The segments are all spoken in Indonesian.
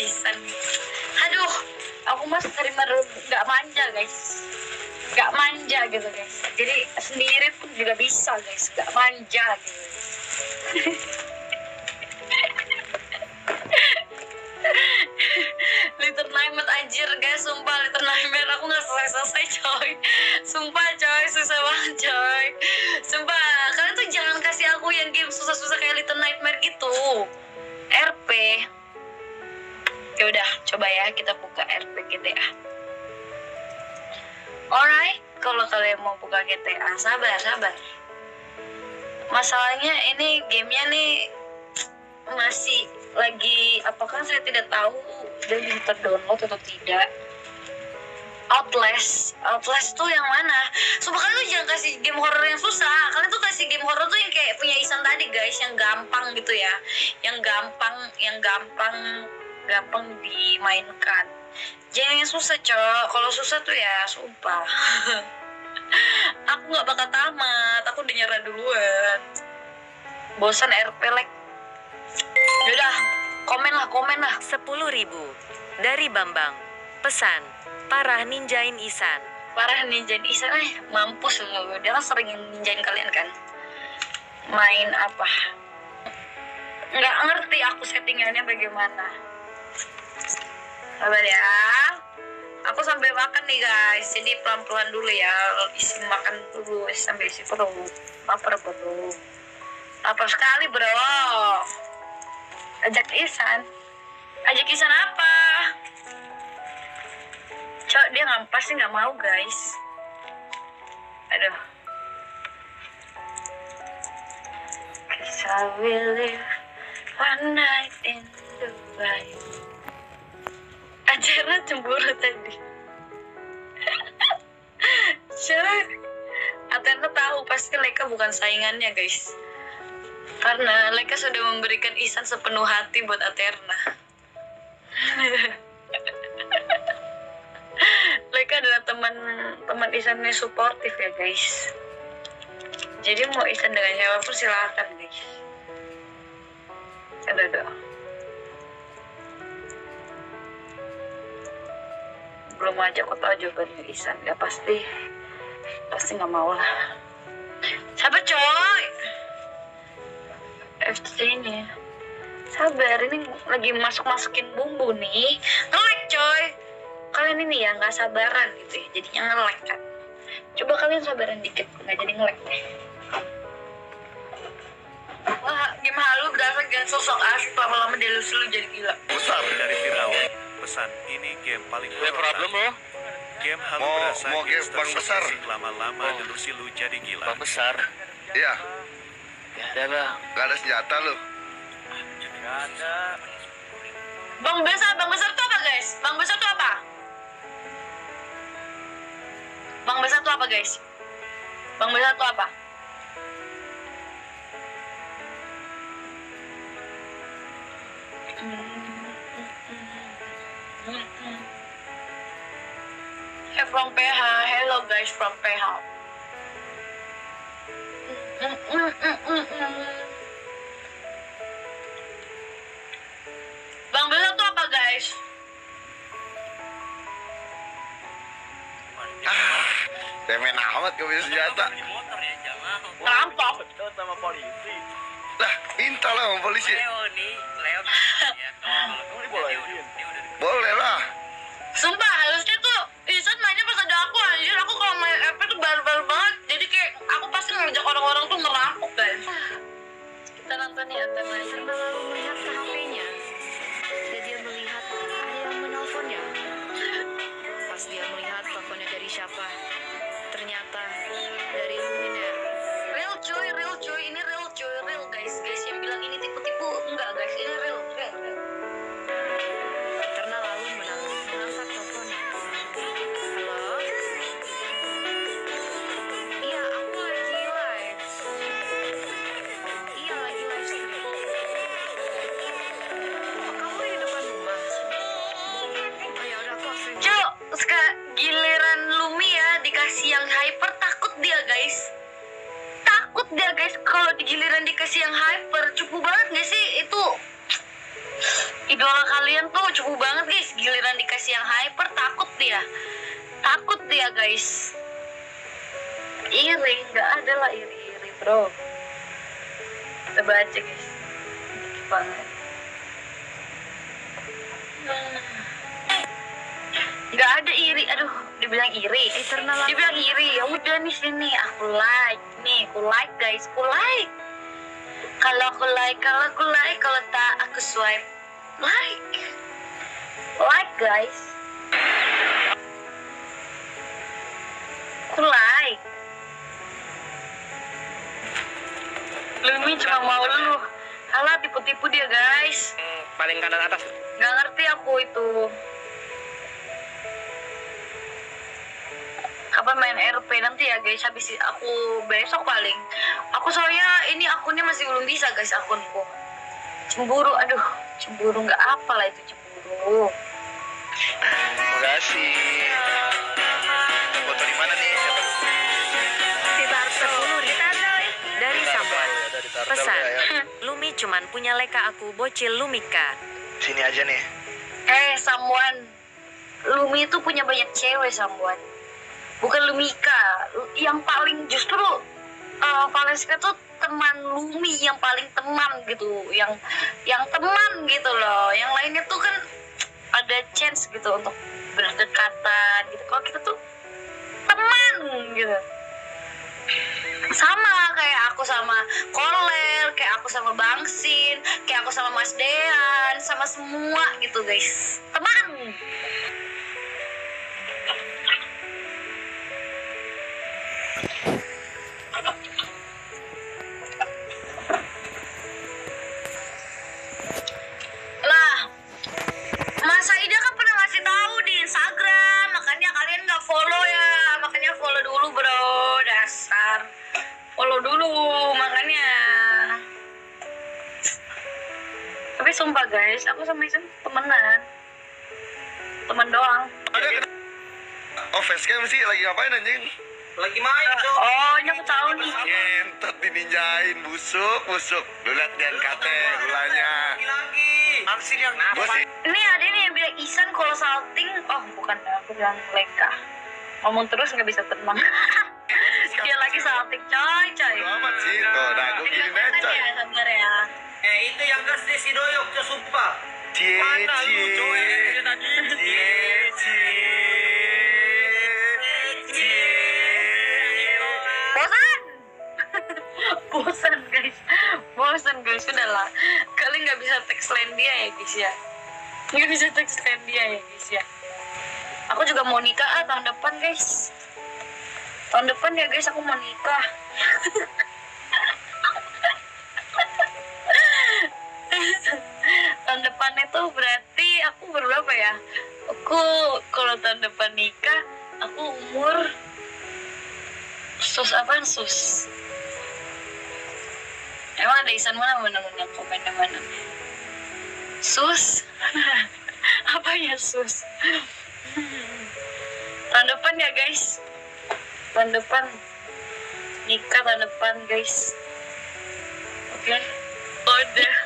Isan aduh aku mas terima nggak manja guys. Nggak manja gitu guys. Jadi sendiri pun juga bisa guys. Nggak manja gitu. Little Nightmare anjir guys. Sumpah Little Nightmare aku nggak selesai-selesai coy. Sumpah ya kita buka RP GTA alright kalau kalian mau buka GTA sabar sabar. Masalahnya ini gamenya nih masih lagi apakah saya tidak tahu bisa terdownload atau tidak? Outlast. Outlast tuh yang mana? Sumpah kalian tuh jangan kasih game horror yang susah. Kalian tuh kasih game horror tuh yang kayak punya Isan tadi guys Yang gampang gitu ya. Yang gampang Yang gampang Gampang dimainkan. Jangan yang susah cok. Kalau susah tuh ya sumpah. Aku gak bakal tamat Aku udah nyerah duluan. Bosan RP like Yaudah Komen lah komen lah. 10.000 dari Bambang. Pesan, parah ninjain Isan. parah ninjain Isan eh mampus lu. Dia kan sering ninjain kalian kan? Main apa? Nggak ngerti aku settingannya bagaimana sabar ya. Aku sambil makan nih guys. Jadi pelan-pelan dulu ya. Isi makan dulu sampai isi perut. Lapar bro lapar sekali bro. Ajak Isan ajak Isan apa? Cok, dia nggak pasti nggak mau guys. Aduh. Cause I will live one night in Dubai. Acara cemburu tadi. Cok, Athena tahu pasti Leka bukan saingannya guys. Karena Leka sudah memberikan Isan sepenuh hati buat Aterna. Leka adalah teman teman Isan yang suportif ya guys. Jadi mau Isan dengan siapa pun silakan guys. Ada ada. Belum aja aku tahu jawabannya Isan. Ya pasti pasti nggak mau lah. Sabar coy. FC nya. Sabar ini lagi masuk masukin bumbu nih. Ngelek coy kalian ini ya nggak sabaran gitu ya jadinya ngelek kan coba kalian sabaran dikit nggak jadi ngelek deh wah game halu berasa gak sosok asik lama-lama dia lu jadi gila Besar dari Firaun. Pesan ini game paling Ada problem lo? Game halu Mau- berasa mau game bang besar? lama-lama Oh. delusi lu jadi gila. Bang besar. Iya, Ya ada bang. gak ada senjata lu. bang besar bang besar tuh apa guys bang besar tuh apa bang besar tuh apa guys bang besar tuh apa Hey from PH, hello guys from PH. Bang Besar tuh apa guys? Ah, cemen amat gak punya senjata. Perampok. sama polisi. Lah, minta lah sama polisi. nih, Leo. Kamu dibolehin. Boleh lah. Idola kalian tuh cukup banget guys. Giliran dikasih yang hyper takut dia. Takut dia guys. Iri nggak ada lah iri iri bro. Kita baca guys. Dikit banget nggak ada iri. Aduh dibilang iri. Eternal dibilang iri. Ya udah nih sini. Aku like. Nih aku like guys. Aku like. Kalau aku like kalau aku like kalau tak aku swipe like like guys. Aku like. Lumi cuma mau lu. Alah tipu-tipu dia guys. Hmm, paling kanan atas. Gak ngerti aku itu. Kapan main RP nanti ya guys? Habis aku besok paling. Aku soalnya ini akunnya masih belum bisa guys akunku. Cemburu aduh Cemburu nggak apa lah itu cemburu Makasih. Foto di mana nih? Sepuluh ribu dari Samuel. Dari Tartel Pesan. ya, ya. Lumi cuman punya leka aku bocil Lumika. Sini aja nih. Eh Samuan Lumi itu punya banyak cewek Samuan Bukan Lumika Lu- Yang paling justru uh, Valeska tuh teman Lumi yang paling teman gitu yang yang teman gitu loh yang lainnya tuh kan ada chance gitu untuk berdekatan gitu kalau kita tuh teman gitu sama kayak aku sama Koler, kayak aku sama Bangsin, kayak aku sama Mas Dean, sama semua gitu guys. Teman. Guys, aku sama Isan temenan. Temen doang. Oh, facecam sih lagi ngapain anjing? Lagi main, Cok. Oh, ini aku tahu nih. Ngentot dininjain, busuk, busuk. Lu liat di NKT, gulanya. Lagi. Maksin yang sih, Ini ada nih yang bilang Isan kalau salting, oh bukan aku bilang leka. Ngomong terus nggak bisa tenang. Dia lagi salting, coy, coy. Amat sih. Tuh, nah gue gini aja, coy. ya, sabar ya. Eh, itu yang gas di si Doyok, Cok, sumpah. Cie, Mana lu, cie. Cie, cie. Cie. Bosan! Bosan guys, bosan guys, udahlah. Kalian nggak bisa teks lain dia ya guys ya. Nggak bisa teks lain dia ya guys ya. Aku juga mau nikah ah tahun depan guys. Tahun depan ya guys aku mau nikah. itu berarti aku berapa ya? Aku kalau tahun depan nikah, aku umur sus apa sus? Emang ada isan mana mana mana komen mana? Sus? apa ya sus? tahun depan ya guys. Tahun depan nikah tahun depan guys. Oke. Kode.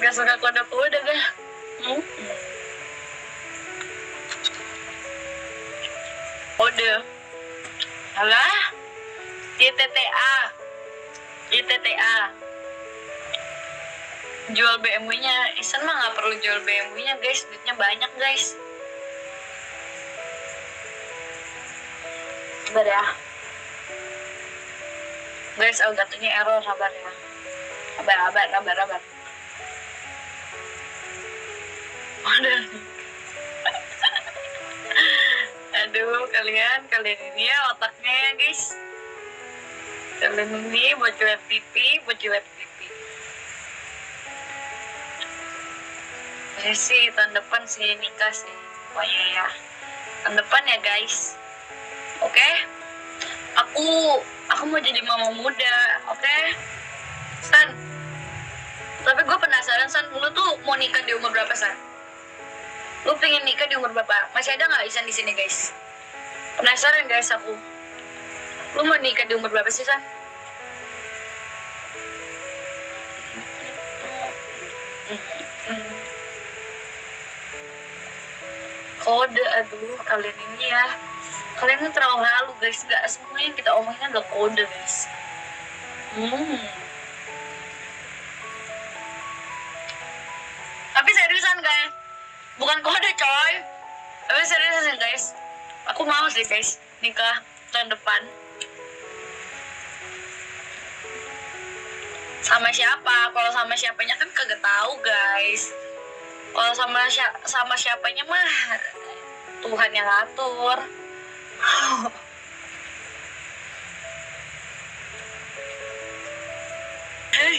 Gak suka kode kode gak? Hmm? Kode. Alah. ITTA. ITTA. Jual BMW-nya. Isan mah nggak perlu jual BMW-nya guys. Duitnya banyak guys. Sabar ya. Guys, Elgatonya error. Sabar ya. Sabar, sabar, sabar, sabar. Aduh, kalian, kalian ini ya otaknya ya guys. Kalian ini buat jualan pipi, buat jualan pipi. Saya sih tahun depan sih nikah sih, pokoknya ya. Tahun depan ya guys. Oke? Aku, aku mau jadi mama muda, oke? San, tapi gue penasaran San, lu tuh mau nikah di umur berapa San? lu pengen nikah di umur berapa? Masih ada nggak Isan di sini guys? Penasaran guys aku. Lu mau nikah di umur berapa sih San? Kode aduh kalian ini ya. Kalian tuh terlalu halu guys. Nggak semua yang kita omongin adalah kode guys. Hmm. Bukan kode coy. Tapi seriusan guys. Aku mau sih guys nikah tahun depan. Sama siapa? Kalau sama siapanya kan kagak tahu guys. Kalau sama sya- sama siapanya mah Tuhan yang ngatur.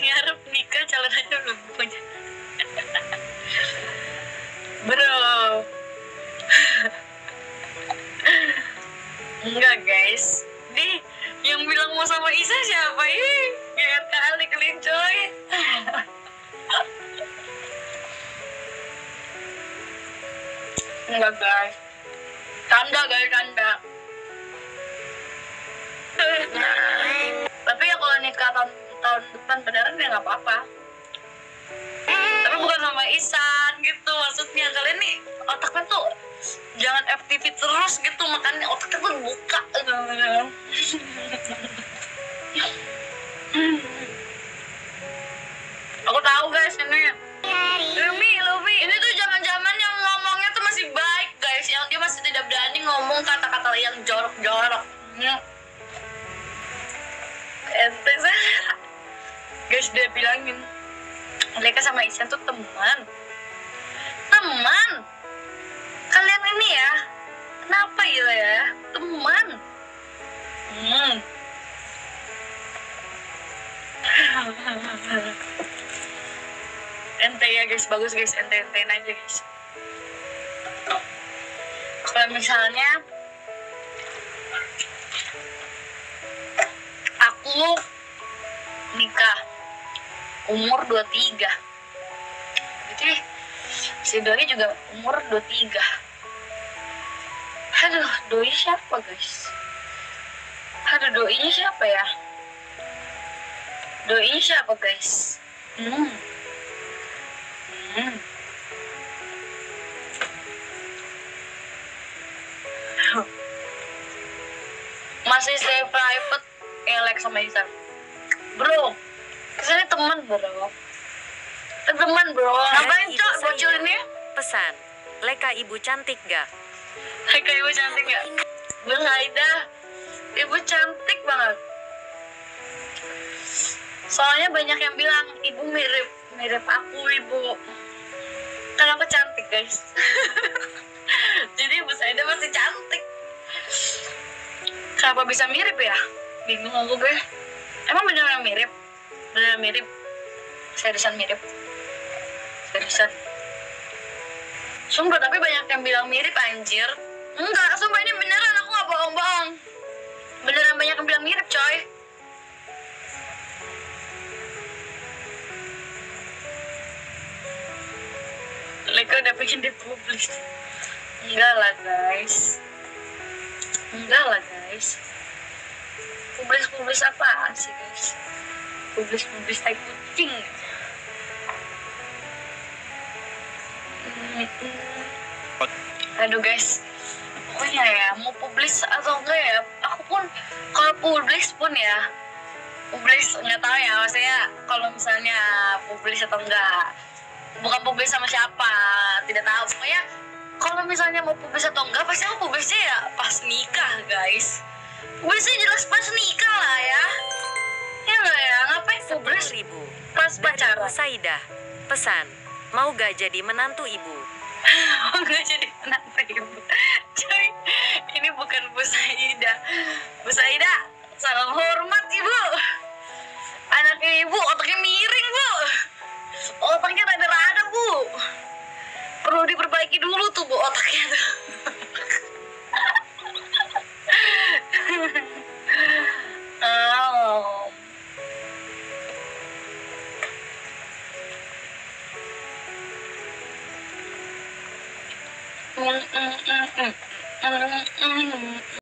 Ngarep nikah calon aja belum punya enggak guys. Di yang bilang mau sama Isa siapa? Ih gak kali kelincoy enggak guys. Tanda guys tanda. Tapi ya kalau nikah tahun tahun depan beneran ya nggak apa-apa sama Isan gitu maksudnya kalian nih otaknya tuh jangan FTV terus gitu makanya otaknya tuh buka aku tahu guys ini Lumi, Lumi. Ini tuh zaman-zaman yang ngomongnya tuh masih baik, guys. Yang dia masih tidak berani ngomong kata-kata yang jorok-jorok. Ya. Ente Guys, dia bilangin. Mereka sama Isan tuh teman. Teman. Kalian ini ya. Kenapa ya ya? Teman. Hmm. ente ya guys bagus guys ente entein aja guys kalau misalnya aku nikah umur 23 jadi si doi juga umur 23 aduh doi siapa guys? Aduh doinya siapa ya? Doinya siapa guys? Hmm. Hmm. Masih stay private elek sama Isan. Bro, ke sini teman bro. Kita Teman bro. Ngapain cok bocil ini? Pesan. Leka ibu cantik gak? Kayak ibu cantik gak? Bang Aida, ibu cantik banget. Soalnya banyak yang bilang ibu mirip mirip aku ibu. Kan aku cantik guys. Jadi ibu Saida masih cantik. Kenapa bisa mirip ya? Bingung aku gue. Emang beneran mirip? Beneran mirip? Seriusan mirip? Seriusan? Sumpah tapi banyak yang bilang mirip anjir. Enggak, sumpah ini beneran aku gak bohong-bohong. Beneran banyak yang bilang mirip coy. Leka udah pengen dipublis. Enggak lah guys. Enggak lah guys. Publis-publis apaan sih guys? Publis-publis tai kucing. Aduh guys, pokoknya ya mau publis atau enggak ya, aku pun kalau publis pun ya, publis nggak tahu ya, maksudnya kalau misalnya publis atau enggak, bukan publis sama siapa, tidak tahu. Pokoknya kalau misalnya mau publis atau enggak, pasti aku publisnya ya pas nikah guys. Publisnya jelas pas nikah lah ya loh ya, ngapain sebelas ribu? Pas pacar Saida, pesan, mau gak jadi menantu ibu? mau gak jadi menantu ibu? Cuy ini bukan Bu Saida. Bu Saida,